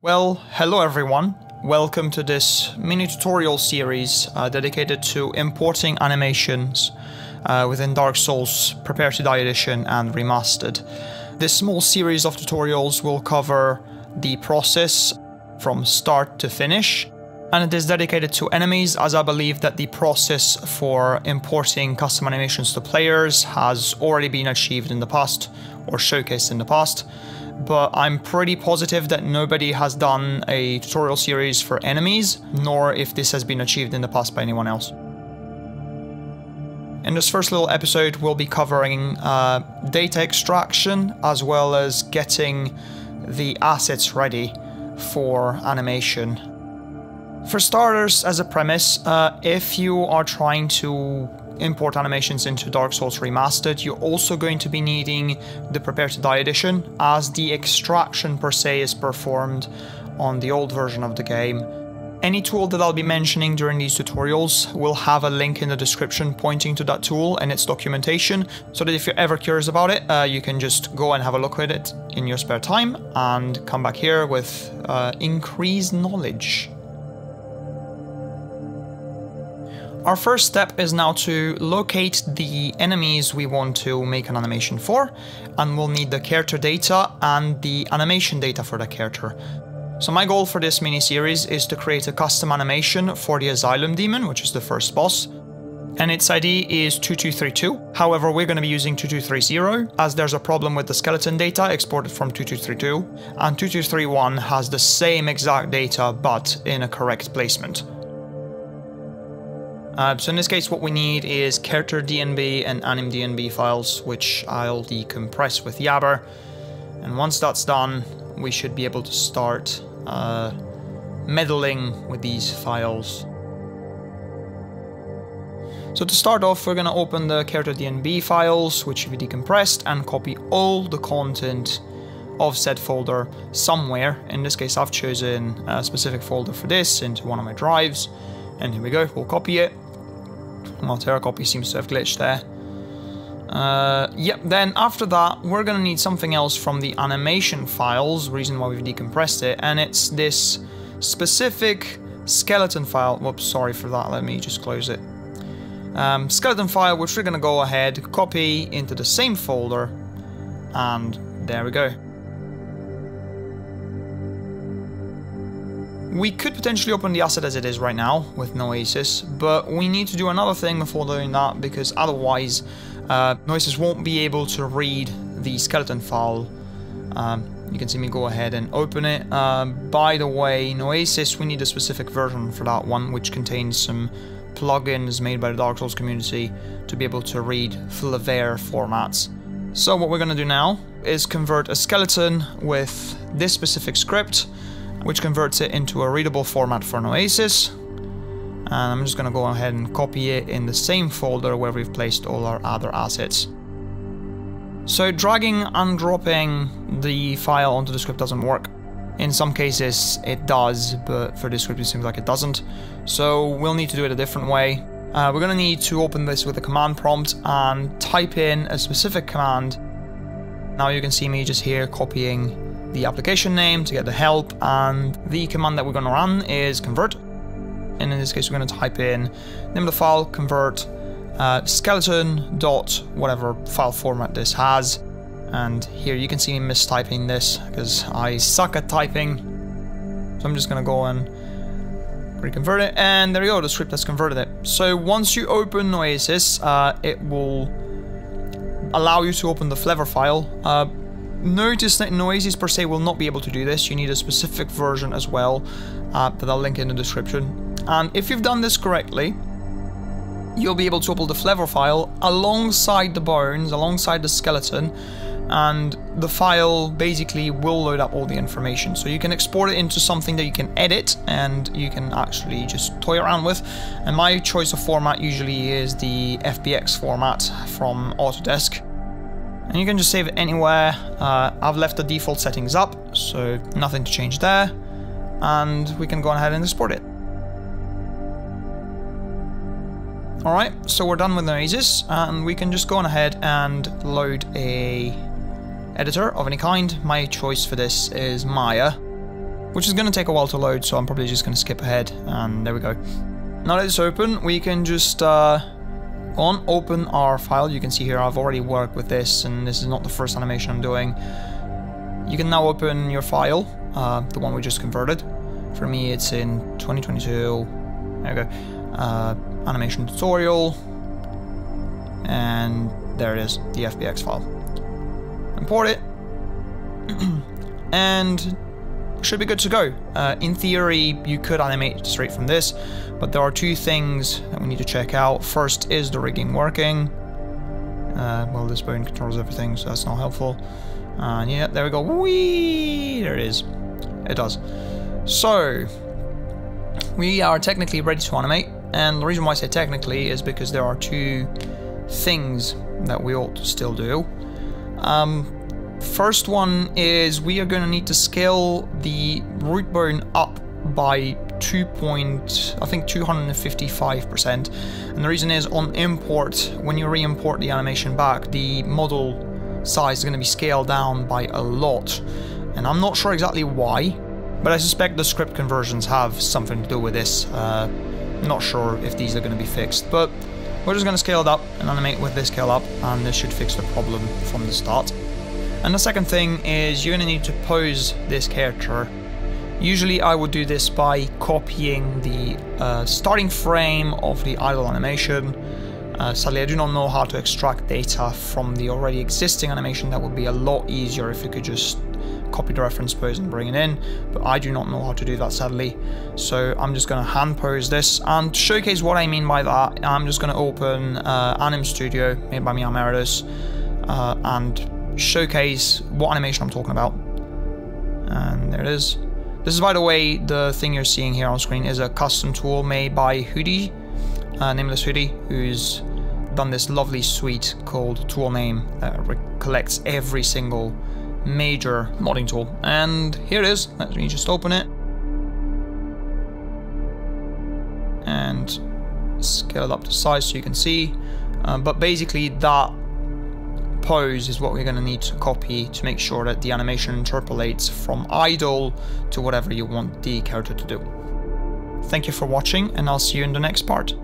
Well, hello everyone. Welcome to this mini tutorial series uh, dedicated to importing animations uh, within Dark Souls Prepare to Die Edition and Remastered. This small series of tutorials will cover the process from start to finish, and it is dedicated to enemies as I believe that the process for importing custom animations to players has already been achieved in the past or showcased in the past but I'm pretty positive that nobody has done a tutorial series for enemies, nor if this has been achieved in the past by anyone else. In this first little episode, we'll be covering uh, data extraction as well as getting the assets ready for animation. For starters, as a premise, uh, if you are trying to import animations into Dark Souls Remastered, you're also going to be needing the Prepare to Die edition, as the extraction per se is performed on the old version of the game. Any tool that I'll be mentioning during these tutorials will have a link in the description pointing to that tool and its documentation, so that if you're ever curious about it, uh, you can just go and have a look at it in your spare time and come back here with uh, increased knowledge. Our first step is now to locate the enemies we want to make an animation for, and we'll need the character data and the animation data for the character. So my goal for this mini-series is to create a custom animation for the Asylum Demon, which is the first boss, and its ID is 2232. However, we're going to be using 2230 as there's a problem with the skeleton data exported from 2232 and 2231 has the same exact data but in a correct placement. Uh, so in this case, what we need is character DNB and anim DNB files, which I'll decompress with Yabber. And once that's done, we should be able to start uh, meddling with these files. So to start off, we're going to open the character DNB files, which should be decompressed, and copy all the content of said folder somewhere. In this case, I've chosen a specific folder for this into one of my drives. And here we go, we'll copy it. Altera copy seems to have glitched there. Uh, yep, then after that, we're gonna need something else from the animation files, reason why we've decompressed it, and it's this specific skeleton file. Whoops, sorry for that, let me just close it. Um, skeleton file, which we're gonna go ahead, copy into the same folder, and there we go. We could potentially open the asset as it is right now with Noesis, but we need to do another thing before doing that because otherwise uh, Noesis won't be able to read the skeleton file. Um, you can see me go ahead and open it. Uh, by the way, Noesis, we need a specific version for that one, which contains some plugins made by the Dark Souls community to be able to read FLVER formats. So what we're going to do now is convert a skeleton with this specific script which converts it into a readable format for Noesis. And I'm just gonna go ahead and copy it in the same folder where we've placed all our other assets. So dragging and dropping the file onto the script doesn't work. In some cases it does, but for this script it seems like it doesn't. So we'll need to do it a different way. Uh, we're gonna need to open this with a command prompt and type in a specific command. Now you can see me just here copying the application name to get the help, and the command that we're going to run is convert. And in this case, we're going to type in name of the file, convert, uh, skeleton dot whatever file format this has. And here you can see me mistyping this because I suck at typing. So I'm just going to go and reconvert it, and there you go, the script has converted it. So once you open Noesis, uh, it will allow you to open the FLVER file. Uh, Notice that Noesis per se will not be able to do this, you need a specific version as well uh, that I'll link in the description. And if you've done this correctly, you'll be able to upload the FLVER file alongside the bones, alongside the skeleton, and the file basically will load up all the information. So you can export it into something that you can edit and you can actually just toy around with. And my choice of format usually is the FBX format from Autodesk. And you can just save it anywhere. Uh, I've left the default settings up, so nothing to change there. And we can go ahead and export it. Alright, so we're done with Noesis, and we can just go on ahead and load a editor of any kind. My choice for this is Maya. which is going to take a while to load, so I'm probably just going to skip ahead, and there we go. Now that it's open, we can just uh, on open our file. You can see here I've already worked with this, and this is not the first animation I'm doing. You can now open your file, uh, the one we just converted. For me, it's in 2022. There we go. Uh, animation tutorial, and there it is, the FBX file. Import it, and should be good to go. Uh, in theory, you could animate straight from this, but there are two things that we need to check out. First, is the rigging working? Uh, well, this bone controls everything, so that's not helpful. And yeah, there we go. Whee! There it is. It does. So, we are technically ready to animate, and the reason why I say technically is because there are two things that we ought to still do. Um, First one is we are going to need to scale the root bone up by 2 point, I think 255%. And the reason is on import, when you re-import the animation back, the model size is going to be scaled down by a lot. And I'm not sure exactly why, but I suspect the script conversions have something to do with this. Uh, not sure if these are going to be fixed, but we're just going to scale it up and animate with this scale up, and this should fix the problem from the start. And the second thing is you're going to need to pose this character. Usually I would do this by copying the uh, starting frame of the idle animation. Uh, sadly I do not know how to extract data from the already existing animation. That would be a lot easier if you could just copy the reference pose and bring it in, but I do not know how to do that sadly. So I'm just going to hand pose this and showcase what I mean by that. I'm just going to open uh, Anim Studio made by Meowmaritus uh, and showcase what animation I'm talking about. And there it is. This is, by the way, the thing you're seeing here on screen is a custom tool made by Hoodie, uh, Nameless Hoodie, who's done this lovely suite called ToolName that collects every single major modding tool. And here it is. Let me just open it. And scale it up to size so you can see. Uh, but basically that pose is what we're going to need to copy to make sure that the animation interpolates from idle to whatever you want the character to do. Thank you for watching and I'll see you in the next part.